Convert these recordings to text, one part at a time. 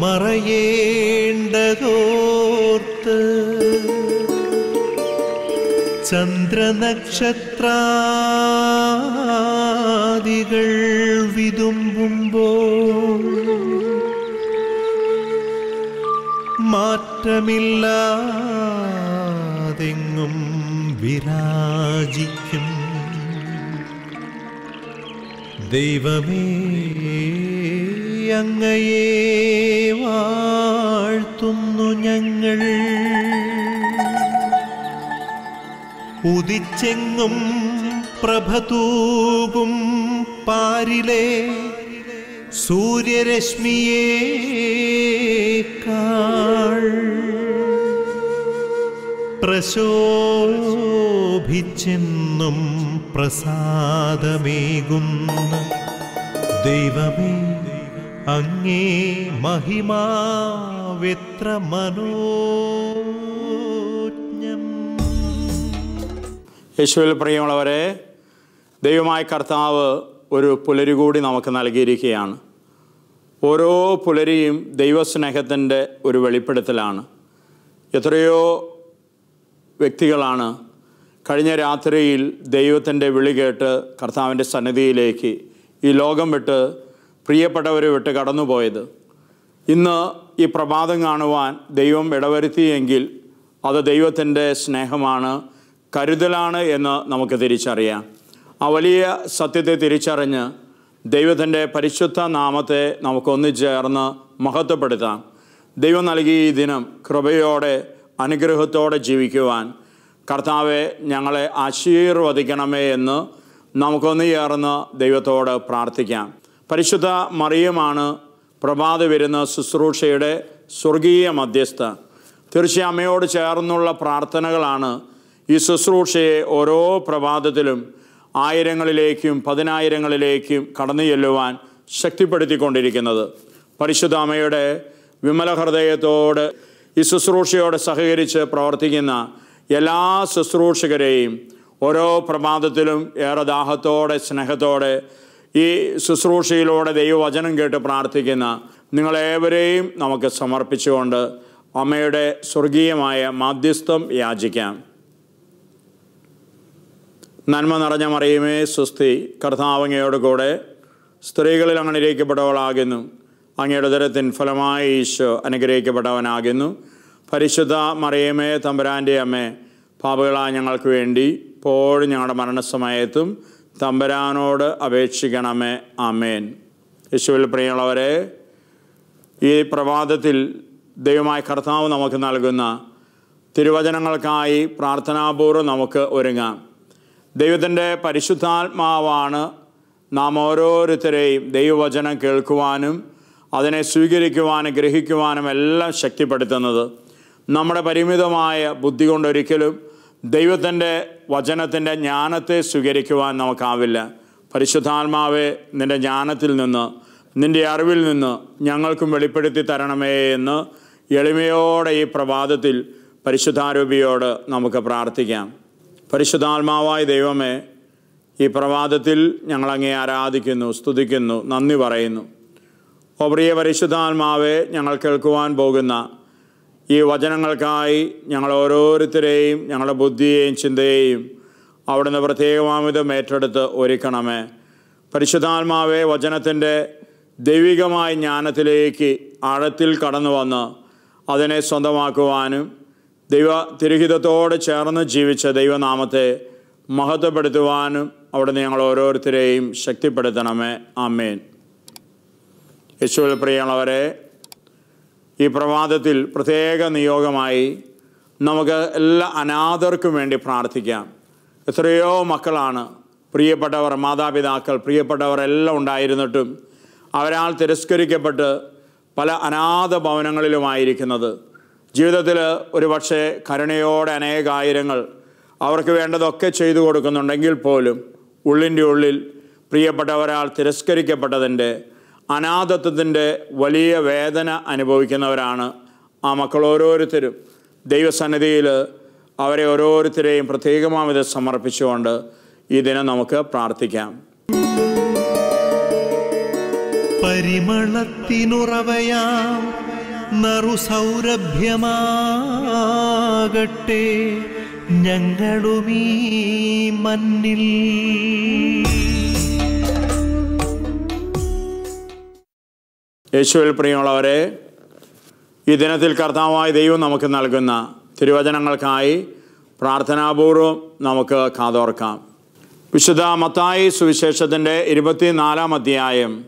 മറയേണ്ടതോർത്ത് ചന്ദ്രനക്ഷത്രാദികൾ വിതുമ്പുമ്പോൾ മാറ്റമില്ലാതെങ്ങും വിരാജിക്കും ദൈവമേ. അങ്ങയെ വാഴ്ത്തുന്നു ഞങ്ങൾ. ഉദിച്ചെങ്ങും പ്രഭതൂകും പാരിലെ സൂര്യരശ്മിയേക്കാൾ പ്രശോഭിച്ചെന്നും പ്രസാദമേകുന്ന ദൈവമേ അങ്ങേ മഹിമാവെത്ര മനോജ്ഞം യേശുവിൽ പ്രിയമുള്ളവരെ ദൈവമായ കർത്താവ് ഒരു പുലരി കൂടി നമുക്ക് നൽകിയിരിക്കുകയാണ്. ഓരോ പുലരിയും ദൈവസ്നേഹത്തിന്റെ ഒരു വെളിപ്പെടുത്തലാണ്. എത്രയോ വ്യക്തികളാണ് കഴിഞ്ഞ രാത്രിയിൽ ദൈവത്തിന്റെ വിളി കേട്ട് കർത്താവിന്റെ സന്നിധിയിലേക്ക് ഈ ലോകം വിട്ട് പ്രിയപ്പെട്ടവരെ വിട്ട് കടന്നുപോയത്. ഇന്ന് ഈ പ്രഭാതം കാണുവാൻ ദൈവം ഇടവരുത്തിയെങ്കിൽ അത് ദൈവത്തിന്റെ സ്നേഹമാണ് കരുതലാണ് എന്ന് നമുക്ക് തിരിച്ചറിയാം. ആ വലിയ സത്യത്തെ തിരിച്ചറിഞ്ഞ് ദൈവത്തിന്റെ പരിശുദ്ധ നാമത്തെ നമുക്കൊന്നു ചേർന്ന് മഹത്വപ്പെടുത്താം. ദൈവം നൽകിയ ഈ ദിനം കൃപയോടെ അനുഗ്രഹത്തോടെ ജീവിക്കുവാൻ കർത്താവെ ഞങ്ങളെ ആശീർവദിക്കണമേ എന്ന് നമുക്കൊന്ന് ചേർന്ന് ദൈവത്തോട് പ്രാർത്ഥിക്കാം. പരിശുദ്ധ മറിയമാണ് പ്രഭാത വരുന്ന ശുശ്രൂഷയുടെ സ്വർഗീയ മധ്യസ്ഥ. തീർച്ചയായും അമ്മയോട് ചേർന്നുള്ള പ്രാർത്ഥനകളാണ് ഈ ശുശ്രൂഷയെ ഓരോ പ്രഭാതത്തിലും ആയിരങ്ങളിലേക്കും പതിനായിരങ്ങളിലേക്കും കടന്നു ചെല്ലുവാൻ ശക്തിപ്പെടുത്തിക്കൊണ്ടിരിക്കുന്നത്. പരിശുദ്ധ അമ്മയുടെ വിമല ഹൃദയത്തോട് ഈ ശുശ്രൂഷയോട് സഹകരിച്ച് പ്രവർത്തിക്കുന്ന എല്ലാ ശുശ്രൂഷകരെയും ഓരോ പ്രഭാതത്തിലും ഏറെ ദാഹത്തോടെ സ്നേഹത്തോടെ ഈ ശുശ്രൂഷയിലൂടെ ദൈവവചനം കേട്ട് പ്രാർത്ഥിക്കുന്ന നിങ്ങളേവരെയും നമുക്ക് സമർപ്പിച്ചുകൊണ്ട് അമ്മയുടെ സ്വർഗീയമായ മാധ്യസ്ഥം യാചിക്കാം. നന്മ നിറഞ്ഞ മറിയുമേ സ്വസ്തി കർത്താവങ്ങയോട് കൂടെ സ്ത്രീകളിൽ അങ്ങനെ അനുഗ്രഹിക്കപ്പെട്ടവളാകുന്നു അങ്ങയുടെ ഉദരത്തിൻ ഫലമായി ഈശോ അനുഗ്രഹിക്കപ്പെട്ടവനാകുന്നു. പരിശുദ്ധ മറിയമേ തമ്പുരാന്റെ അമ്മേ പാപകളായ ഞങ്ങൾക്ക് വേണ്ടി ഇപ്പോഴും ഞങ്ങളുടെ മരണസമയത്തും തമ്പുരാനോട് അപേക്ഷിക്കണമേ. ആമേൻ. യേശുവിൽ പ്രിയമുള്ളവരെ ഈ പ്രഭാതത്തിൽ ദൈവമായ കർത്താവ് നമുക്ക് നൽകുന്ന തിരുവചനങ്ങൾക്കായി പ്രാർത്ഥനാപൂർവം നമുക്ക് ഒരുങ്ങാം. ദൈവത്തിന്റെ പരിശുദ്ധാത്മാവാണ് നാം ഓരോരുത്തരെയും ദൈവവചനം കേൾക്കുവാനും അതിനെ സ്വീകരിക്കുവാനും ഗ്രഹിക്കുവാനും എല്ലാം ശക്തിപ്പെടുത്തുന്നത്. നമ്മുടെ പരിമിതമായ ബുദ്ധി കൊണ്ടൊരിക്കലും ദൈവത്തിന്റെ വചനത്തിന്റെ ജ്ഞാനത്തെ സ്വീകരിക്കുവാൻ നമുക്കാവില്ല. പരിശുദ്ധാത്മാവെ നിന്റെ ജ്ഞാനത്തിൽ നിന്ന് നിന്റെ അറിവിൽ നിന്ന് ഞങ്ങൾക്കും വെളിപ്പെടുത്തി തരണമേ എന്ന് എളിമയോടെ ഈ പ്രഭാതത്തിൽ പരിശുദ്ധാരൂപിയോട് നമുക്ക് പ്രാർത്ഥിക്കാം. പരിശുദ്ധാത്മാവായ ദൈവമേ ഈ പ്രഭാതത്തിൽ ഞങ്ങളങ്ങേ ആരാധിക്കുന്നു സ്തുതിക്കുന്നു നന്ദി പറയുന്നു. ഓ പ്രിയ പരിശുദ്ധാത്മാവെ ഞങ്ങൾ കേൾക്കുവാൻ പോകുന്ന ഈ വചനങ്ങൾക്കായി ഞങ്ങൾ ഓരോരുത്തരെയും ഞങ്ങളുടെ ബുദ്ധിയെയും ചിന്തയെയും അവിടുന്ന് പ്രത്യേകമാമിതം ഏറ്റെടുത്ത് ഒരുക്കണമേ. പരിശുദ്ധാത്മാവെ വചനത്തിന്റെ ദൈവികമായ ജ്ഞാനത്തിലേക്ക് ആഴത്തിൽ കടന്നു വന്ന് അതിനെ സ്വന്തമാക്കുവാനും ദൈവ തിരുഹിതത്തോട് ചേർന്ന് ജീവിച്ച ദൈവനാമത്തെ മഹത്വപ്പെടുത്തുവാനും അവിടുന്ന് ഞങ്ങൾ ഓരോരുത്തരെയും ശക്തിപ്പെടുത്തണമേ. ആമേൻ. യേശുവിൽ പ്രിയമുള്ളവരെ ഈ പ്രഭാതത്തിൽ പ്രത്യേക നിയോഗമായി നമുക്ക് എല്ലാ അനാഥർക്കും വേണ്ടി പ്രാർത്ഥിക്കാം. എത്രയോ മക്കളാണ് പ്രിയപ്പെട്ടവർ മാതാപിതാക്കൾ പ്രിയപ്പെട്ടവർ എല്ലാം ഉണ്ടായിരുന്നിട്ടും അവരാൾ തിരസ്കരിക്കപ്പെട്ട് പല അനാഥ ഭവനങ്ങളിലുമായിരിക്കുന്നത്. ജീവിതത്തിൽ ഒരു പക്ഷേ കരുണയോടെ അനേകായിരങ്ങൾ അവർക്ക് വേണ്ടതൊക്കെ ചെയ്തു കൊടുക്കുന്നുണ്ടെങ്കിൽ പോലും ഉള്ളിന്റെ ഉള്ളിൽ പ്രിയപ്പെട്ടവരാൾ തിരസ്കരിക്കപ്പെട്ടതിന്റെ അനാഥത്വത്തിന്റെ വലിയ വേദന അനുഭവിക്കുന്നവരാണ് ആ മക്കൾ ഓരോരുത്തരും. ദൈവസന്നിധിയിൽ അവരെ ഓരോരുത്തരെയും പ്രത്യേകമാവിധ സമർപ്പിച്ചുകൊണ്ട് ഈ ദിനം നമുക്ക് പ്രാർത്ഥിക്കാം. പരിമളത്തിനുറവയാം ഞങ്ങളുമീ മണ്ണിൽ. യേശുവിൽ പ്രിയമുള്ളവരെ ഈ ദിനത്തിൽ കർത്താവായ ദൈവം നമുക്ക് നൽകുന്ന തിരുവചനങ്ങൾക്കായി പ്രാർത്ഥനാപൂർവം നമുക്ക് കാതോർക്കാം. വിശുദ്ധ മത്തായി സുവിശേഷത്തിന്റെ ഇരുപത്തിനാലാം അധ്യായം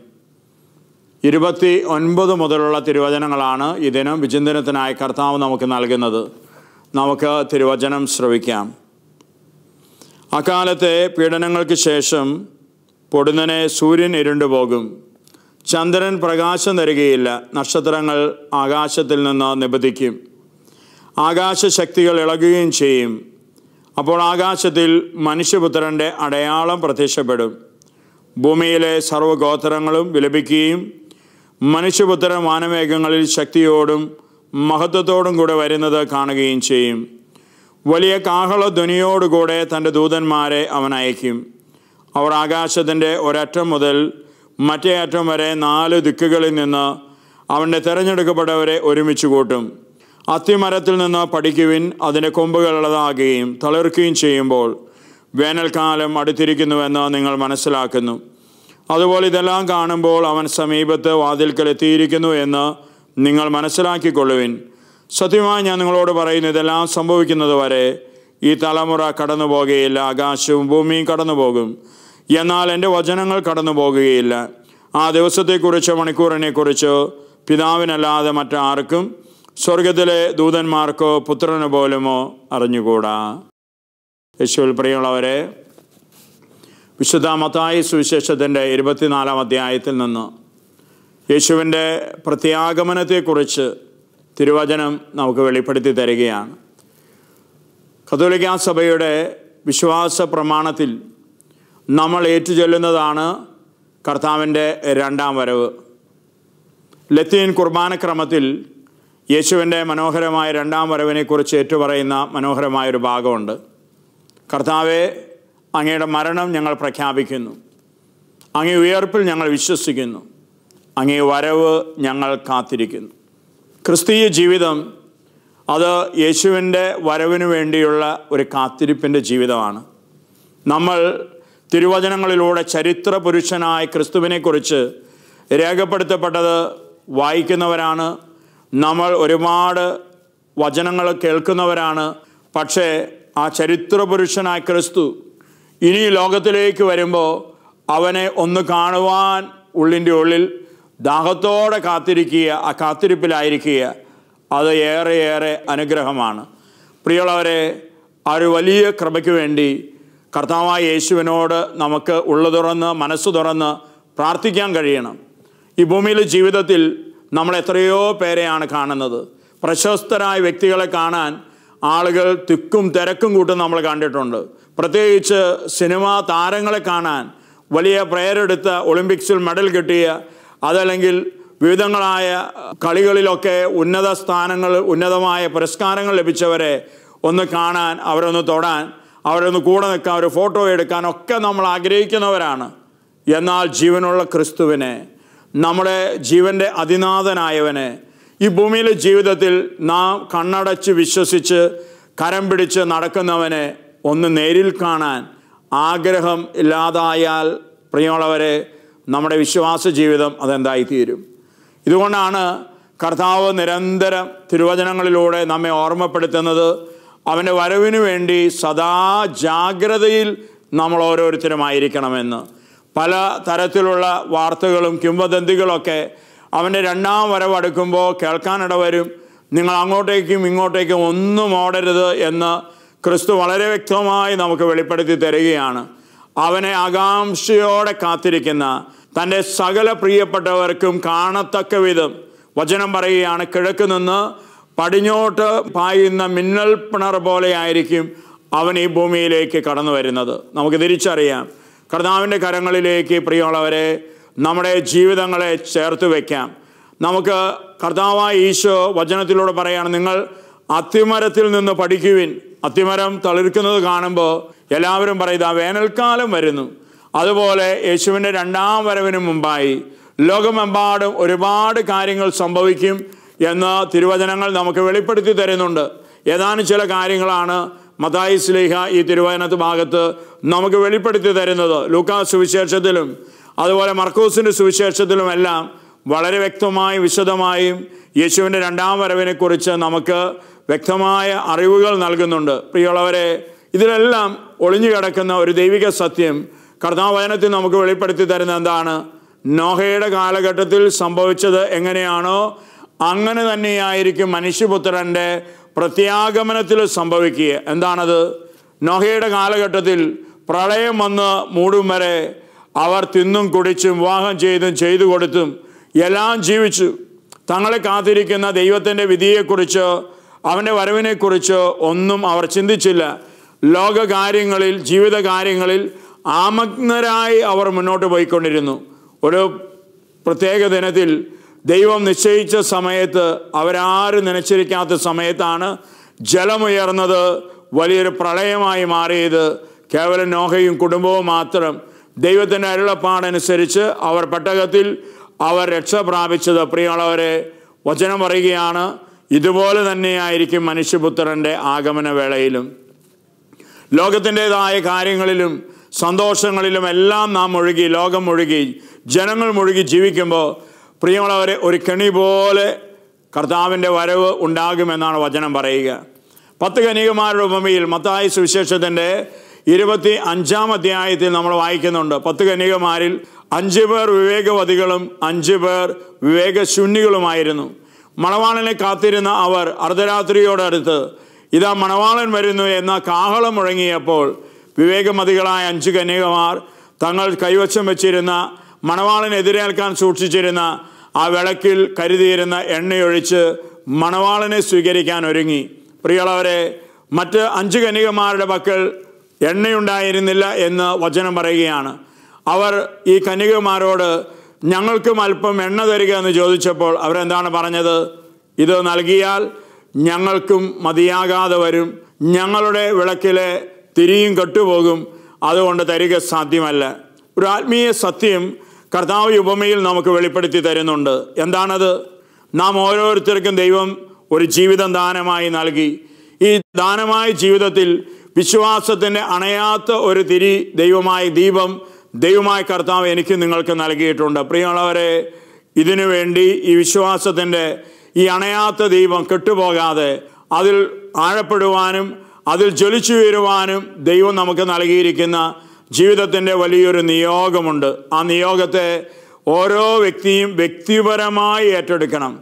ഇരുപത്തി ഒൻപത് മുതലുള്ള തിരുവചനങ്ങളാണ് ഈ ദിനം വിചിന്തനത്തിനായി കർത്താവ് നമുക്ക് നൽകുന്നത്. നമുക്ക് തിരുവചനം ശ്രവിക്കാം. അക്കാലത്തെ പീഡനങ്ങൾക്ക് ശേഷം പൊടുന്നനെ സൂര്യൻ ഇരുണ്ടുപോകും. ചന്ദ്രൻ പ്രകാശം തരികയില്ല. നക്ഷത്രങ്ങൾ ആകാശത്തിൽ നിന്ന് നിബന്ധിക്കും. ആകാശശക്തികൾ ഇളകുകയും ചെയ്യും. അപ്പോൾ ആകാശത്തിൽ മനുഷ്യപുത്രന്റെ അടയാളം പ്രത്യക്ഷപ്പെടും. ഭൂമിയിലെ സർവഗോത്രങ്ങളും വിലപിക്കുകയും മനുഷ്യപുത്രൻ മാനമേഘങ്ങളിൽ ശക്തിയോടും മഹത്വത്തോടും കൂടെ വരുന്നത് കാണുകയും ചെയ്യും. വലിയ കാഹളധ്വനിയോടുകൂടെ തന്റെ ദൂതന്മാരെ അവൻ അയക്കും. അവർ ആകാശത്തിന്റെ ഒരറ്റം മുതൽ മറ്റേ അറ്റം വരെ നാല് ദിക്കുകളിൽ നിന്ന് അവന്റെ തിരഞ്ഞെടുക്കപ്പെട്ടവരെ ഒരുമിച്ച് കൂട്ടും. അത്തിമരത്തിൽ നിന്ന് പഠിക്കുവിൻ അതിന്റെ കൊമ്പുകൾ ഇളതാകുകയും തളിർക്കുകയും ചെയ്യുമ്പോൾ വേനൽക്കാലം അടുത്തിരിക്കുന്നുവെന്ന് നിങ്ങൾ മനസ്സിലാക്കുന്നു. അതുപോലെ ഇതെല്ലാം കാണുമ്പോൾ അവൻ സമീപത്ത് വാതിൽക്കൽ എത്തിയിരിക്കുന്നു എന്ന് നിങ്ങൾ മനസ്സിലാക്കിക്കൊള്ളുവിൻ. സത്യമായി ഞാൻ നിങ്ങളോട് പറയുന്നു ഇതെല്ലാം സംഭവിക്കുന്നത് വരെ ഈ തലമുറ കടന്നു പോകുകയില്ല ആകാശവും ഭൂമിയും കടന്നു പോകും എന്നാൽ എന്റെ വചനങ്ങൾ കടന്നു പോകുകയില്ല ആ ദിവസത്തെക്കുറിച്ച് മണിക്കൂറിനെക്കുറിച്ചോ പിതാവിനല്ലാതെ മറ്റാർക്കും സ്വർഗത്തിലെ ദൂതന്മാർക്കോ പുത്രന് പോലുമോ അറിഞ്ഞുകൂടാ. യേശുവിൽ പ്രിയമുള്ളവരെ വിശുദ്ധ മത്തായി സുവിശേഷത്തിന്റെ ഇരുപത്തിനാലാം അധ്യായത്തിൽ നിന്ന് യേശുവിന്റെ പ്രത്യാഗമനത്തെക്കുറിച്ച് തിരുവചനം നമുക്ക് വെളിപ്പെടുത്തി തരികയാണ്. കത്തോലിക്കാ സഭയുടെ വിശ്വാസ പ്രമാണത്തിൽ നമ്മൾ ഏറ്റുചൊല്ലുന്നതാണ് കർത്താവിന്റെ രണ്ടാം വരവ്. ലത്തീൻ കുർബാനക്രമത്തിൽ യേശുവിന്റെ മനോഹരമായ രണ്ടാം വരവിനെക്കുറിച്ച് ഏറ്റുപറയുന്ന മനോഹരമായൊരു ഭാഗമുണ്ട്. കർത്താവെ അങ്ങയുടെ മരണം ഞങ്ങൾ പ്രഖ്യാപിക്കുന്നു. അങ്ങേ ഉയർപ്പിൽ ഞങ്ങൾ വിശ്വസിക്കുന്നു. അങ്ങേ വരവ് ഞങ്ങൾ കാത്തിരിക്കുന്നു. ക്രിസ്തീയ ജീവിതം അത് യേശുവിന്റെ വരവിന് വേണ്ടിയുള്ള ഒരു കാത്തിരിപ്പിന്റെ ജീവിതമാണ്. നമ്മൾ തിരുവചനങ്ങളിലൂടെ ചരിത്ര പുരുഷനായ ക്രിസ്തുവിനെക്കുറിച്ച് രേഖപ്പെടുത്തപ്പെട്ടത് വായിക്കുന്നവരാണ്. നമ്മൾ ഒരുപാട് വചനങ്ങൾ കേൾക്കുന്നവരാണ്. പക്ഷേ ആ ചരിത്ര പുരുഷനായ ക്രിസ്തു ഇനി ലോകത്തിലേക്ക് വരുമ്പോൾ അവനെ ഒന്ന് കാണുവാൻ ഉള്ളിന്റെ ഉള്ളിൽ ദാഹത്തോടെ കാത്തിരിക്കുക ആ കാത്തിരിപ്പിലായിരിക്കുക. അത് ഏറെ ഏറെ അനുഗ്രഹമാണ്. പ്രിയമുള്ളവരെ ആ ഒരു വലിയ കൃപയ്ക്ക് വേണ്ടി കർത്താവായ യേശുവിനോട് നമുക്ക് ഉള്ളു തുറന്ന് മനസ്സ് തുറന്ന് പ്രാർത്ഥിക്കാൻ കഴിയണം. ഈ ഭൂമിയിലെ ജീവിതത്തിൽ നമ്മൾ എത്രയോ പേരെയാണ് കാണുന്നത്. പ്രശസ്തരായ വ്യക്തികളെ കാണാൻ ആളുകൾ തിക്കും തിരക്കും കൂട്ടും നമ്മൾ കണ്ടിട്ടുണ്ട്. പ്രത്യേകിച്ച് സിനിമാ താരങ്ങളെ കാണാൻ വലിയ പ്രേരെടുത്ത ഒളിമ്പിക്സിൽ മെഡൽ കിട്ടിയ അതല്ലെങ്കിൽ വിവിധങ്ങളായ കളികളിലൊക്കെ ഉന്നത സ്ഥാനങ്ങൾ ഉന്നതമായ പുരസ്കാരങ്ങൾ ലഭിച്ചവരെ ഒന്ന് കാണാൻ അവരൊന്ന് തൊടാൻ അവരൊന്ന് കൂടെ നിൽക്കാൻ ഒരു ഫോട്ടോ എടുക്കാൻ ഒക്കെ നമ്മൾ ആഗ്രഹിക്കുന്നവരാണ്. എന്നാൽ ജീവനുള്ള ക്രിസ്തുവിനെ നമ്മുടെ ജീവന്റെ അതിനാഥനായവനെ ഈ ഭൂമിയിലെ ജീവിതത്തിൽ നാം കണ്ണടച്ച് വിശ്വസിച്ച് കരം പിടിച്ച് നടക്കുന്നവനെ ഒന്ന് നേരിൽ കാണാൻ ആഗ്രഹം ഇല്ലാതായാൽ പ്രിയമുള്ളവരെ നമ്മുടെ വിശ്വാസ ജീവിതം അതെന്തായിത്തീരും. ഇതുകൊണ്ടാണ് കർത്താവ് നിരന്തരം തിരുവചനങ്ങളിലൂടെ നമ്മെ ഓർമ്മപ്പെടുത്തുന്നത്. അവന്റെ വരവിന് വേണ്ടി സദാ ജാഗ്രതയിൽ നമ്മൾ ഓരോരുത്തരുമായിരിക്കണമെന്ന്. പല തരത്തിലുള്ള വാർത്തകളും കിംവദന്തികളൊക്കെ അവന്റെ രണ്ടാം വരവടുക്കുമ്പോൾ കേൾക്കാനിട വരും. നിങ്ങൾ അങ്ങോട്ടേക്കും ഇങ്ങോട്ടേക്കും ഒന്നും ഓടരുത് എന്ന് ക്രിസ്തു വളരെ വ്യക്തമായി നമുക്ക് വെളിപ്പെടുത്തി തരികയാണ്. അവനെ ആകാംക്ഷയോടെ കാത്തിരിക്കുന്ന തന്റെ സകല പ്രിയപ്പെട്ടവർക്കും കാണത്തക്ക വിധം വചനം പറയുകയാണ്. കിഴക്ക് നിന്ന് പടിഞ്ഞോട്ട് പായുന്ന മിന്നൽ പിണർ പോലെയായിരിക്കും അവൻ ഈ ഭൂമിയിലേക്ക് കടന്നു വരുന്നത്. നമുക്ക് തിരിച്ചറിയാം. കർത്താവിന്റെ കരങ്ങളിലേക്ക് പ്രിയമുള്ളവരെ നമ്മുടെ ജീവിതങ്ങളെ ചേർത്ത് വയ്ക്കാം നമുക്ക് കർത്താവായ ഈശോ വചനത്തിലൂടെ പറയാണ് നിങ്ങൾ അത്തിമരത്തിൽ നിന്ന് പഠിക്കുവിൻ. അത്തിമരം തളിർക്കുന്നത് കാണുമ്പോൾ എല്ലാവരും പറയുക വേനൽക്കാലം വരുന്നു. അതുപോലെ യേശുവിന്റെ രണ്ടാം വരവിന് മുമ്പായി ലോകമെമ്പാടും ഒരുപാട് കാര്യങ്ങൾ സംഭവിക്കും. എന്ന് തിരുവചനങ്ങൾ നമുക്ക് വെളിപ്പെടുത്തി തരുന്നുണ്ട്. ഏതാനും ചില കാര്യങ്ങളാണ് മതായി സ്ലേഹ ഈ തിരുവചനത്ത് ഭാഗത്ത് നമുക്ക് വെളിപ്പെടുത്തി തരുന്നത്. ലൂക്കാ സുവിശേഷത്തിലും അതുപോലെ മർക്കോസിന്റെ സുവിശേഷത്തിലും എല്ലാം വളരെ വ്യക്തമായും വിശദമായും യേശുവിന്റെ രണ്ടാം വരവിനെക്കുറിച്ച് നമുക്ക് വ്യക്തമായ അറിവുകൾ നൽകുന്നുണ്ട്. പ്രിയമുള്ളവരെ ഇതിലെല്ലാം ഒളിഞ്ഞു കിടക്കുന്ന ഒരു ദൈവിക സത്യം കർത്താവചനത്തിൽ നമുക്ക് വെളിപ്പെടുത്തി തരുന്ന എന്താണ്? നോഹയുടെ കാലഘട്ടത്തിൽ സംഭവിച്ചത് എങ്ങനെയാണോ അങ്ങനെ തന്നെയായിരിക്കും മനുഷ്യപുത്രന്റെ പ്രത്യാഗമനത്തിൽ സംഭവിക്കുക. എന്താണത്? നോഹയുടെ കാലഘട്ടത്തിൽ പ്രളയം വന്ന് മൂടും വരെ അവർ തിന്നും കുടിച്ചും വിവാഹം ചെയ്തും ചെയ്തു കൊടുത്തും എല്ലാം ജീവിച്ചു. തങ്ങളെ കാത്തിരിക്കുന്ന ദൈവത്തിന്റെ വിധിയെക്കുറിച്ചോ അവന്റെ വരവിനെക്കുറിച്ചോ ഒന്നും അവർ ചിന്തിച്ചില്ല. ലോകകാര്യങ്ങളിൽ ജീവിതകാര്യങ്ങളിൽ ആമഗ്നരായി അവർ മുന്നോട്ട് പോയിക്കൊണ്ടിരുന്നു. ഒരു പ്രത്യേക ദിനത്തിൽ ദൈവം നിശ്ചയിച്ച സമയത്ത് അവരാരും നനച്ചിരിക്കാത്ത സമയത്താണ് ജലമുയർന്നത് വലിയൊരു പ്രളയമായി മാറിയത്. കേവലം നോഹയും കുടുംബവും മാത്രം ദൈവത്തിന്റെ അരുളപ്പാടനുസരിച്ച് അവർ പെട്ടകത്തിൽ അവർ രക്ഷ പ്രാപിച്ചത്. പ്രിയമുള്ളവരെ വചനം പറയുകയാണ് ഇതുപോലെ തന്നെയായിരിക്കും മനുഷ്യപുത്രന്റെ ആഗമന വേളയിലും ലോകത്തിന്റെതായ കാര്യങ്ങളിലും സന്തോഷങ്ങളിലും എല്ലാം നാം ഒഴുകി ലോകം ഒഴുകി ജനങ്ങൾ മുഴുകി ജീവിക്കുമ്പോൾ പ്രിയമുള്ളവരെ ഒരു കെണി പോലെ കർത്താവിന്റെ വരവ് ഉണ്ടാകുമെന്നാണ് വചനം പറയുക. പത്ത് കനികമാരുടെ ഉപമയിൽ മത്തായ സുവിശേഷത്തിന്റെ ഇരുപത്തി അഞ്ചാം അധ്യായത്തിൽ നമ്മൾ വായിക്കുന്നുണ്ട്. പത്ത് കന്യകമാരിൽ അഞ്ച് പേർ വിവേകവതികളും അഞ്ച് പേർ വിവേകശൂന്യകളുമായിരുന്നു. മണവാളനെ കാത്തിരുന്ന അവർ അർദ്ധരാത്രിയോടടുത്ത് ഇതാ മണവാളൻ വരുന്നു എന്ന കാഹളം മുഴങ്ങിയപ്പോൾ വിവേകമതികളായ അഞ്ച് കന്യകമാർ തങ്ങൾ കൈവശം വെച്ചിരുന്ന മണവാളനെതിരേൽക്കാൻ സൂക്ഷിച്ചിരുന്ന ആ വിളക്കിൽ കരുതിയിരുന്ന എണ്ണയൊഴിച്ച് മണവാളനെ സ്വീകരിക്കാൻ ഒരുങ്ങി. പ്രിയളവരെ മറ്റ് അഞ്ച് കനികമാരുടെ പക്കൽ എണ്ണയുണ്ടായിരുന്നില്ല എന്ന് വചനം പറയുകയാണ്. അവർ ഈ കനികമാരോട് ഞങ്ങൾക്കും അല്പം എണ്ണ തരിക എന്ന് ചോദിച്ചപ്പോൾ അവരെന്താണ് പറഞ്ഞത്? ഇത് നൽകിയാൽ ഞങ്ങൾക്കും മതിയാകാതെ വരും. ഞങ്ങളുടെ വിളക്കിലെ തിരിയും കെട്ടുപോകും. അതുകൊണ്ട് തരിക സാധ്യമല്ല. ഒരു ആത്മീയ സത്യം കർത്താവ് ഉപമയിൽ നമുക്ക് വെളിപ്പെടുത്തി തരുന്നുണ്ട്. എന്താണത്? നാം ഓരോരുത്തർക്കും ദൈവം ഒരു ജീവിതം ദാനമായി നൽകി. ഈ ദാനമായ ജീവിതത്തിൽ വിശ്വാസത്തിന്റെ അണയാത്ത ഒരു തിരി ദൈവമായ ദീപം ദൈവമായ കർത്താവ് എനിക്ക് നിങ്ങൾക്ക് നൽകിയിട്ടുണ്ട്. പ്രിയമുള്ളവരെ ഇതിനു വേണ്ടി ഈ വിശ്വാസത്തിന്റെ ഈ അണയാത്ത ദീപം കെട്ടുപോകാതെ അതിൽ ആഴപ്പെടുവാനും അതിൽ ജ്വലിച്ചു വീരുവാനും ദൈവം നമുക്ക് നൽകിയിരിക്കുന്ന ജീവിതത്തിന്റെ വലിയൊരു നിയോഗമുണ്ട്. ആ നിയോഗത്തെ ഓരോ വ്യക്തിയും വ്യക്തിപരമായി ഏറ്റെടുക്കണം.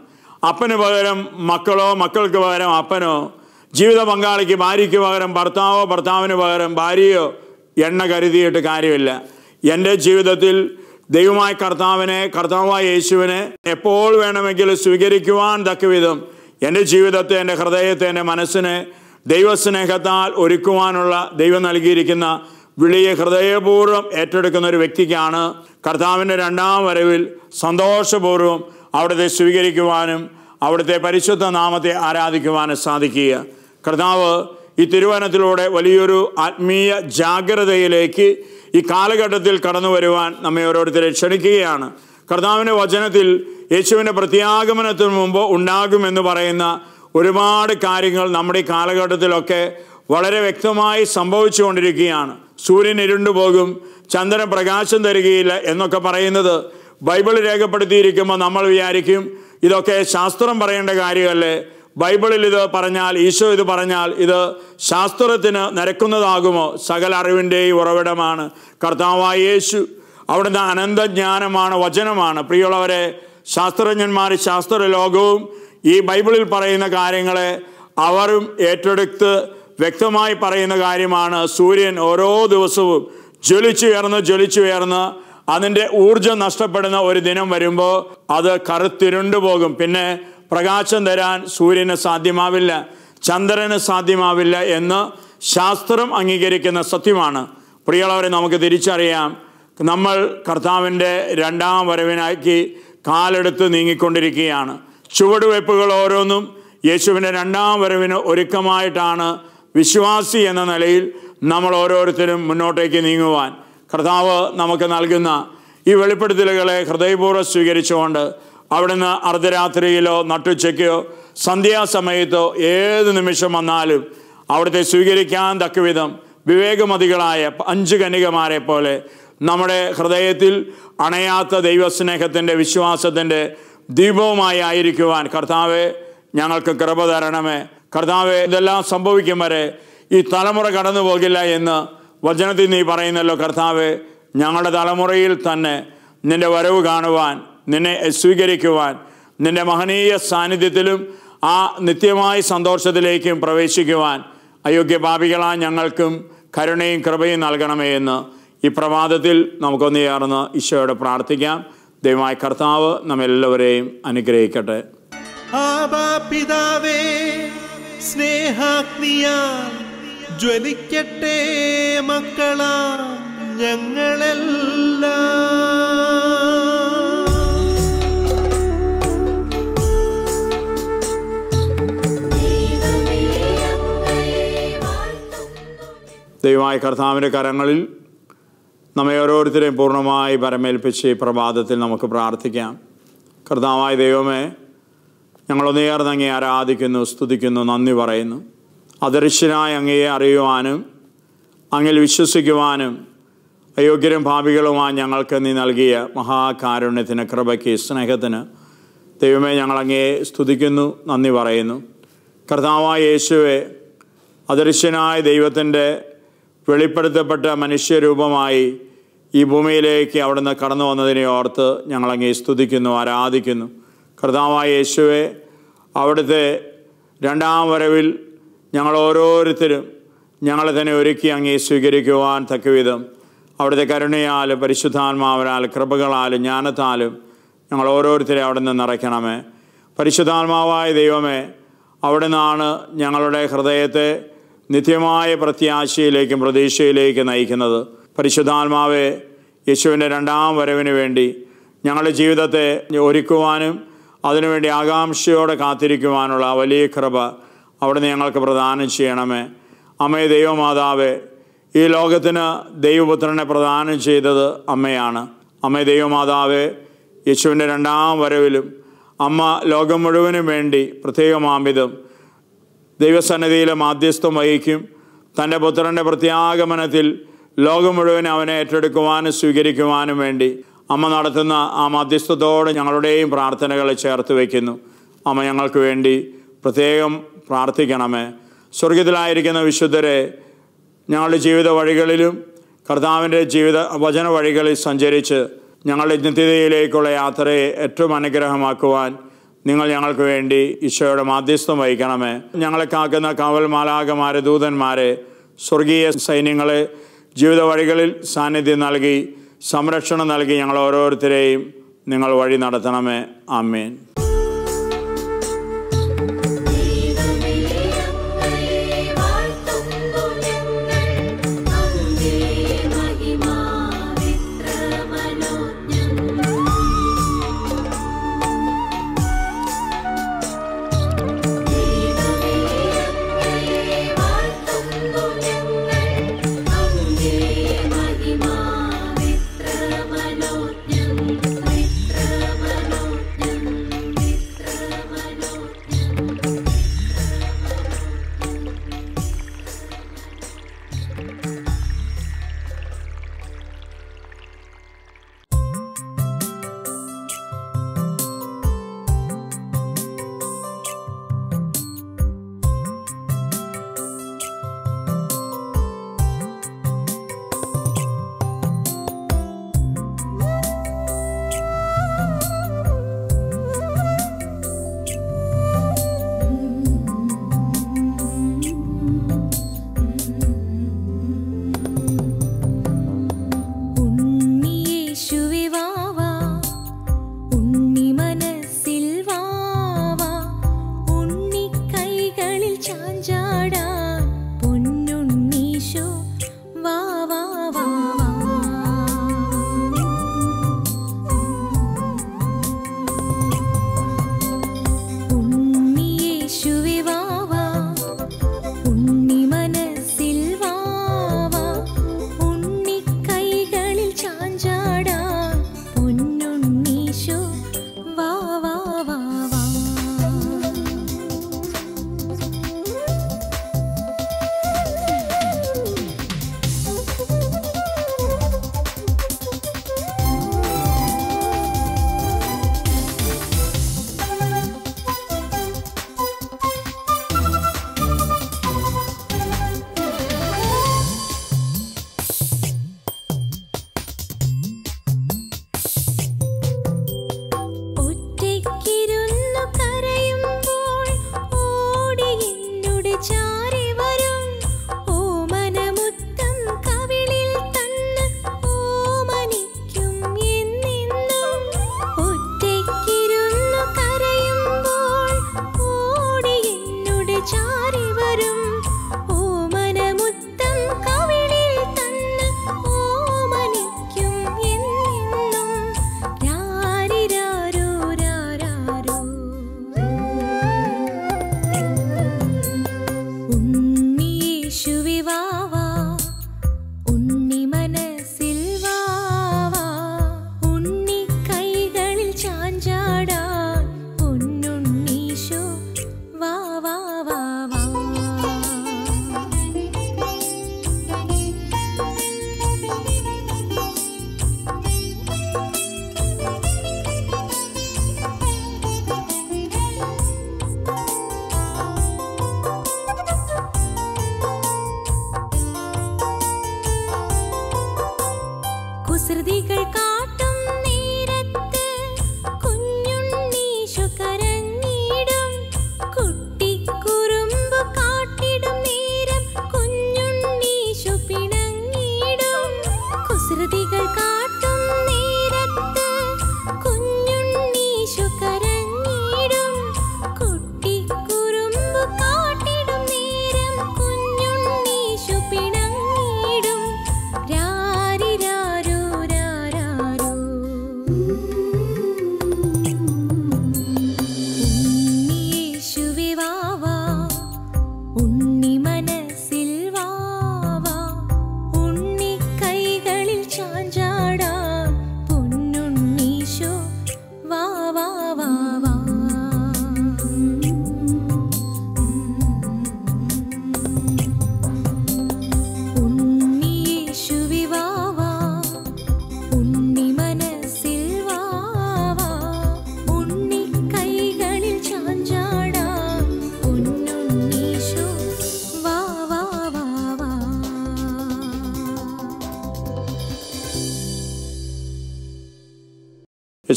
അപ്പന് പകരം മക്കളോ മക്കൾക്ക് പകരം അപ്പനോ ജീവിത പങ്കാളിക്ക് ഭാര്യയ്ക്ക് പകരം ഭർത്താവോ ഭർത്താവിന് പകരം ഭാര്യയോ എണ്ണ കരുതിയിട്ട് കാര്യമില്ല. എന്റെ ജീവിതത്തിൽ ദൈവമായ കർത്താവിനെ കർത്താവായ യേശുവിനെ എപ്പോൾ വേണമെങ്കിലും സ്വീകരിക്കുവാൻ തക്കവിധം എന്റെ ജീവിതത്തെ എന്റെ ഹൃദയത്തെ എന്റെ മനസ്സിനെ ദൈവസ്നേഹത്താൽ ഒരുക്കുവാനുള്ള ദൈവം നൽകിയിരിക്കുന്ന വിളിയെ ഹൃദയപൂർവം ഏറ്റെടുക്കുന്ന ഒരു വ്യക്തിക്കാണ് കർത്താവിന്റെ രണ്ടാം വരവിൽ സന്തോഷപൂർവം അവിടുത്തെ സ്വീകരിക്കുവാനും അവിടുത്തെ പരിശുദ്ധ നാമത്തെ ആരാധിക്കുവാനും സാധിക്കുക. കർത്താവ് ഈ തിരുവനത്തിലൂടെ വലിയൊരു ആത്മീയ ജാഗ്രതയിലേക്ക് ഈ കാലഘട്ടത്തിൽ കടന്നു വരുവാൻ നമ്മെ ഓരോരുത്തരെ ക്ഷണിക്കുകയാണ്. കർത്താവിന്റെ വചനത്തിൽ യേശുവിന്റെ പ്രത്യാഗമനത്തിന് മുമ്പ് ഉണ്ടാകുമെന്ന് പറയുന്ന ഒരുപാട് കാര്യങ്ങൾ നമ്മുടെ ഈ കാലഘട്ടത്തിലൊക്കെ വളരെ വ്യക്തമായി സംഭവിച്ചുകൊണ്ടിരിക്കുകയാണ്. സൂര്യൻ ഇരുണ്ടു പോകും ചന്ദ്രൻ പ്രകാശം തരികയില്ല എന്നൊക്കെ പറയുന്നത് ബൈബിൾ രേഖപ്പെടുത്തിയിരിക്കുമ്പോൾ നമ്മൾ വിചാരിക്കും ഇതൊക്കെ ശാസ്ത്രം പറയേണ്ട കാര്യമല്ലേ? ബൈബിളിൽ ഇത് പറഞ്ഞാൽ ഈശോ ഇത് പറഞ്ഞാൽ ഇത് ശാസ്ത്രത്തിന് നിരക്കുന്നതാകുമോ? സകല അറിവിന്റെയും ഉറവിടമാണ്. കർത്താവായ യേശു അവിടുന്ന് അനന്തജ്ഞാനമാണ് വചനമാണ്. പ്രിയമുള്ളവരെ ശാസ്ത്രജ്ഞന്മാർ ശാസ്ത്ര ലോകവും ഈ ബൈബിളിൽ പറയുന്ന കാര്യങ്ങളെ അവരും ഏറ്റെടുത്ത് വ്യക്തമായി പറയുന്ന കാര്യമാണ്. സൂര്യൻ ഓരോ ദിവസവും ജ്വലിച്ചുയർന്ന് ജ്വലിച്ചുയർന്ന് അതിന്റെ ഊർജം നഷ്ടപ്പെടുന്ന ഒരു ദിനം വരുമ്പോൾ അത് കറുത്തിരുണ്ടു പോകും. പിന്നെ പ്രകാശം തരാൻ സൂര്യന് സാധ്യമാവില്ല ചന്ദ്രന് സാധ്യമാവില്ല എന്ന് ശാസ്ത്രം അംഗീകരിക്കുന്ന സത്യമാണ്. പ്രിയമുള്ളവരെ നമുക്ക് തിരിച്ചറിയാം. നമ്മൾ കർത്താവിന്റെ രണ്ടാം വരവിനാക്കി കാലെടുത്ത് നീങ്ങിക്കൊണ്ടിരിക്കുകയാണ്. ചുവടുവയ്പ്പുകൾ ഓരോന്നും യേശുവിന്റെ രണ്ടാം വരവിന് ഒരുക്കമായിട്ടാണ് വിശ്വാസി എന്ന നിലയിൽ നമ്മൾ ഓരോരുത്തരും മുന്നോട്ടേക്ക് നീങ്ങുവാൻ കർത്താവ് നമുക്ക് നൽകുന്ന ഈ വെളിപ്പെടുത്തലുകളെ ഹൃദയപൂർവം സ്വീകരിച്ചുകൊണ്ട് അവിടുന്ന് അർദ്ധരാത്രിയിലോ നട്ടുച്ചയ്ക്കോ സന്ധ്യാസമയത്തോ ഏത് നിമിഷം വന്നാലും അവിടുത്തെ സ്വീകരിക്കാൻ തക്കവിധം വിവേകമതികളായ അഞ്ച് കനികമാരെ പോലെ നമ്മുടെ ഹൃദയത്തിൽ അണയാത്ത ദൈവസ്നേഹത്തിന്റെ വിശ്വാസത്തിന്റെ ദീപവുമായി ആയിരിക്കുവാൻ കർത്താവെ ഞങ്ങൾക്ക് കൃപ തരണമേ. കർത്താവെ ഇതെല്ലാം സംഭവിക്കും വരെ ഈ തലമുറ കടന്നു പോകില്ല എന്ന് വചനത്തിൽ നീ പറയുന്നല്ലോ കർത്താവ് ഞങ്ങളുടെ തലമുറയിൽ തന്നെ നിന്റെ വരവ് കാണുവാൻ നിന്നെ സ്വീകരിക്കുവാൻ നിന്റെ മഹനീയ സാന്നിധ്യത്തിലും ആ നിത്യമായ സന്തോഷത്തിലേക്കും പ്രവേശിക്കുവാൻ അയോഗ്യ പാപികളാ ഞങ്ങൾക്കും കരുണയും കൃപയും നൽകണമേ എന്ന് ഈ പ്രഭാതത്തിൽ നമുക്കൊന്ന് ചേർന്ന് ഈശോയോട് പ്രാർത്ഥിക്കാം. ദൈവമായ കർത്താവ് നമ്മെല്ലാവരെയും അനുഗ്രഹിക്കട്ടെ. ആ പിതാവേ സ്നേഹാഗ്നിയാ ജ്വലിക്കട്ടെ മക്കളാ ഞങ്ങളെല്ലാം. ദൈവമായ കർത്താവിന്റെ കരങ്ങളിൽ നമ്മെ ഓരോരുത്തരെയും പൂർണമായി പരമേൽപ്പിച്ച് പ്രഭാതത്തിൽ നമുക്ക് പ്രാർത്ഥിക്കാം. കർത്താവായ ദൈവമേ ഞങ്ങളൊന്ന് ചേർന്ന് അങ്ങേ ആരാധിക്കുന്നു സ്തുതിക്കുന്നു നന്ദി പറയുന്നു. അദൃശ്യനായ അങ്ങയെ അറിയുവാനും അങ്ങിൽ വിശ്വസിക്കുവാനും അയോഗ്യരും ഭാവികളുമായി ഞങ്ങൾക്ക് നീ നൽകിയ മഹാകാരുണ്യത്തിന് കൃപയ്ക്ക് സ്നേഹത്തിന് ദൈവമേ ഞങ്ങൾ അങ്ങയെ സ്തുതിക്കുന്നു നന്ദി പറയുന്നു. കർത്താവായ യേശുവെ അദൃശ്യനായ ദൈവത്തിന്റെ വെളിപ്പെടുത്തപ്പെട്ട മനുഷ്യരൂപമായി ഈ ഭൂമിയിലേക്ക് അവിടുന്ന് കടന്നു വന്നതിനെ ഓർത്ത് ഞങ്ങളങ്ങേ സ്തുതിക്കുന്നു ആരാധിക്കുന്നു. കർത്താവായ യേശുവെ അവിടുത്തെ രണ്ടാം വരവിൽ ഞങ്ങൾ ഓരോരുത്തരും ഞങ്ങളെ തന്നെ ഒരുക്കി അങ്ങേ സ്വീകരിക്കുവാൻ തക്കവിധം. അവിടുത്തെ കരുണയാലും പരിശുദ്ധാത്മാവനാൽ കൃപകളാലും ജ്ഞാനത്താലും ഞങ്ങൾ ഓരോരുത്തരെ അവിടെ നിന്ന് നിറയ്ക്കണമേ. പരിശുദ്ധാത്മാവായ ദൈവമേ അവിടെ നിന്നാണ് ഞങ്ങളുടെ ഹൃദയത്തെ നിത്യമായ പ്രത്യാശയിലേക്കും പ്രതീക്ഷയിലേക്കും നയിക്കുന്നത്. പരിശുദ്ധാത്മാവെ യേശുവിന്റെ രണ്ടാം വരവിന് വേണ്ടി ഞങ്ങളുടെ ജീവിതത്തെ ഒരുക്കുവാനും അതിനുവേണ്ടി ആകാംക്ഷയോടെ കാത്തിരിക്കുവാനുള്ള വലിയ കൃപ അവിടുന്ന് ഞങ്ങൾക്ക് പ്രദാനം ചെയ്യണമേ. അമ്മേ ദൈവമാതാവേ ഈ ലോകത്തിന് ദൈവപുത്രനെ പ്രദാനം ചെയ്തത് അമ്മയാണ്. അമ്മേ ദൈവമാതാവേ യേശുവിന്റെ രണ്ടാം വരവിലും അമ്മ ലോകം മുഴുവനും വേണ്ടി പ്രത്യേകമാംവിധം ദൈവസന്നിധിയിലെ മാധ്യസ്ഥം വഹിക്കും. തന്റെ പുത്രന്റെ പ്രത്യാഗമനത്തിൽ ലോകം മുഴുവൻ അവനെ ഏറ്റെടുക്കുവാനും സ്വീകരിക്കുവാനും വേണ്ടി അമ്മ നടത്തുന്ന ആ മധ്യസ്ഥത്തോട് ഞങ്ങളുടെയും പ്രാർത്ഥനകൾ ചേർത്ത് വയ്ക്കുന്നു. അമ്മ ഞങ്ങൾക്ക് വേണ്ടി പ്രത്യേകം പ്രാർത്ഥിക്കണമേ. സ്വർഗത്തിലായിരിക്കുന്ന വിശുദ്ധരെ ഞങ്ങളുടെ ജീവിത വഴികളിലും കർത്താവിന്റെ ജീവിത വചന വഴികളിൽ സഞ്ചരിച്ച് ഞങ്ങളുടെ നിത്യതയിലേക്കുള്ള യാത്രയെ ഏറ്റവും അനുഗ്രഹമാക്കുവാൻ നിങ്ങൾ ഞങ്ങൾക്ക് വേണ്ടി ഈശോയുടെ മാധ്യസ്ഥം വഹിക്കണമേ. ഞങ്ങളെ കാക്കുന്ന കാവൽ മാലാകമാരെ ദൂതന്മാരെ സ്വർഗീയ സൈന്യങ്ങളെ ജീവിത വഴികളിൽ സാന്നിധ്യം നൽകി സംരക്ഷണം നൽകി ഞങ്ങൾ ഓരോരുത്തരെയും നിങ്ങൾ വഴി നടത്തണമേ. ആമേൻ.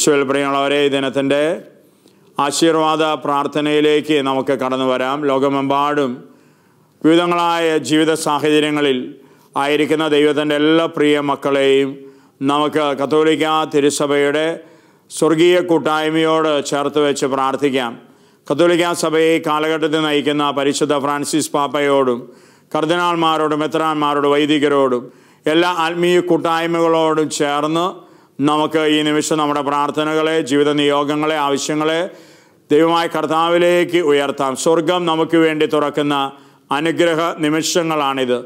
യേശുവിൽ പ്രിയമുള്ളവരെ ഈ ദിനത്തിന്റെ ആശീർവാദ പ്രാർത്ഥനയിലേക്ക് നമുക്ക് കടന്നു വരാം. ലോകമെമ്പാടും വിവിധങ്ങളായ ജീവിത സാഹചര്യങ്ങളിൽ ആയിരിക്കുന്ന ദൈവത്തിന്റെ എല്ലാ പ്രിയ മക്കളെയും നമുക്ക് കത്തോലിക്ക തിരുസഭയുടെ സ്വർഗീയ കൂട്ടായ്മയോട് ചേർത്ത് വെച്ച് പ്രാർത്ഥിക്കാം. കത്തോലിക്ക സഭയെ കാലഘട്ടത്തിൽ നയിക്കുന്ന പരിശുദ്ധ ഫ്രാൻസിസ് പാപ്പയോടും കർദിനാൾമാരോടും മെത്രാന്മാരോടും വൈദികരോടും എല്ലാ ആത്മീയ കൂട്ടായ്മകളോടും ചേർന്ന് നമുക്ക് ഈ നിമിഷം നമ്മുടെ പ്രാർത്ഥനകളെ ജീവിത നിയോഗങ്ങളെ ആവശ്യങ്ങളെ ദൈവമായ കർത്താവിലേക്ക് ഉയർത്താം. സ്വർഗം നമുക്ക് വേണ്ടി തുറക്കുന്ന അനുഗ്രഹ നിമിഷങ്ങളാണിത്.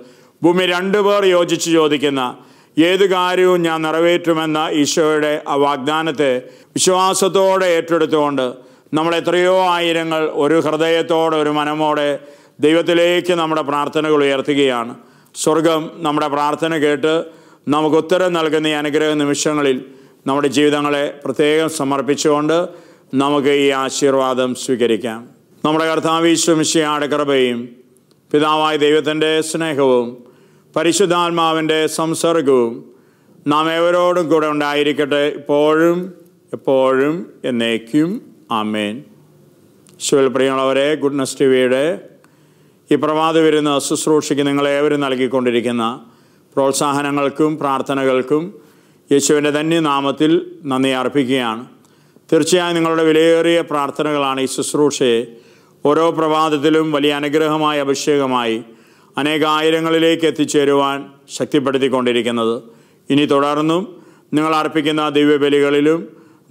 ഭൂമി രണ്ടു പേർ യോജിച്ച് ചോദിക്കുന്ന ഏത് കാര്യവും ഞാൻ നിറവേറ്റുമെന്ന ഈശോയുടെ ആ വാഗ്ദാനത്തെ വിശ്വാസത്തോടെ ഏറ്റെടുത്തുകൊണ്ട് നമ്മൾ എത്രയോ ആയിരങ്ങൾ ഒരു ഹൃദയത്തോടെ ഒരു മനമോടെ ദൈവത്തിലേക്ക് നമ്മുടെ പ്രാർത്ഥനകൾ ഉയർത്തുകയാണ്. സ്വർഗം നമ്മുടെ പ്രാർത്ഥന കേട്ട് നമുക്ക് ഉത്തരം നൽകുന്ന ഈ അനുഗ്രഹ നിമിഷങ്ങളിൽ നമ്മുടെ ജീവിതങ്ങളെ പ്രത്യേകം സമർപ്പിച്ചുകൊണ്ട് നമുക്ക് ഈ ആശീർവാദം സ്വീകരിക്കാം. നമ്മുടെ കർത്താവീശ്വമിശിയാട് കൃപയും പിതാവായ ദൈവത്തിന്റെ സ്നേഹവും പരിശുദ്ധാത്മാവിന്റെ സംസർഗവും നാം ഏവരോടും കൂടെ ഉണ്ടായിരിക്കട്ടെ ഇപ്പോഴും എപ്പോഴും എന്നേക്കും. ആമേൻ. ശിവൽ പ്രിയമുള്ളവരെ ഗുഡ്നസ് ടി വിയുടെ ഈ പ്രഭാത വരുന്ന ശുശ്രൂഷയ്ക്ക് നിങ്ങളേവരും നൽകിക്കൊണ്ടിരിക്കുന്ന പ്രോത്സാഹനങ്ങൾക്കും പ്രാർത്ഥനകൾക്കും യേശുവിന്റെ തന്നെ നാമത്തിൽ നന്ദി അർപ്പിക്കുകയാണ്. തീർച്ചയായും നിങ്ങളുടെ വിലയേറിയ പ്രാർത്ഥനകളാണ് ഈ ശുശ്രൂഷയെ ഓരോ പ്രഭാതത്തിലും വലിയ അനുഗ്രഹമായ അഭിഷേകമായി അനേകായിരങ്ങളിലേക്ക് എത്തിച്ചേരുവാൻ ശക്തിപ്പെടുത്തിക്കൊണ്ടിരിക്കുന്നത്. ഇനി തുടർന്നും നിങ്ങൾ അർപ്പിക്കുന്ന ദിവ്യബലികളിലും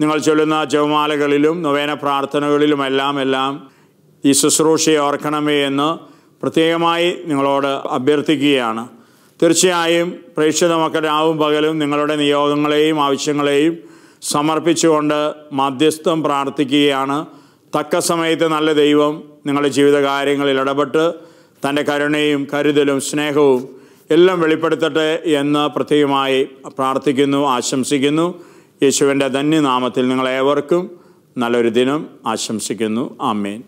നിങ്ങൾ ചൊല്ലുന്ന ജവമാലകളിലും നൊവേന പ്രാർത്ഥനകളിലുമെല്ലാം എല്ലാം ഈ ശുശ്രൂഷയെ ഓർക്കണമേ എന്ന് പ്രത്യേകമായി നിങ്ങളോട് അഭ്യർത്ഥിക്കുകയാണ്. തീർച്ചയായും പ്രേക്ഷിത മക്കൾ രാവും പകലും നിങ്ങളുടെ നിയോഗങ്ങളെയും ആവശ്യങ്ങളെയും സമർപ്പിച്ചുകൊണ്ട് മധ്യസ്ഥം പ്രാർത്ഥിക്കുകയാണ്. തക്ക സമയത്ത് നല്ല ദൈവം നിങ്ങളുടെ ജീവിതകാര്യങ്ങളിൽ ഇടപെട്ട് തന്റെ കരുണയും കരുതലും സ്നേഹവും എല്ലാം വെളിപ്പെടുത്തട്ടെ എന്ന് പ്രത്യേകമായി പ്രാർത്ഥിക്കുന്നു ആശംസിക്കുന്നു. യേശുവിന്റെ ധന്യനാമത്തിൽ നിങ്ങളേവർക്കും നല്ലൊരു ദിനം ആശംസിക്കുന്നു. ആമേൻ.